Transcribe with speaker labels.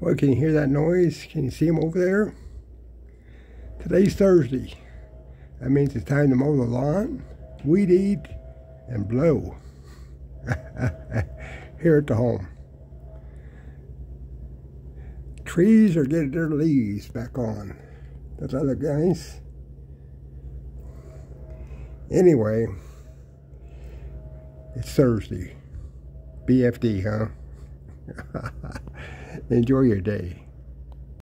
Speaker 1: Well, can you hear that noise? Can you see them over there? Today's Thursday. That means it's time to mow the lawn, weed eat, and blow. Here at the home. Trees are getting their leaves back on. Those other guys. Anyway, it's Thursday. BFD, huh? Enjoy your day.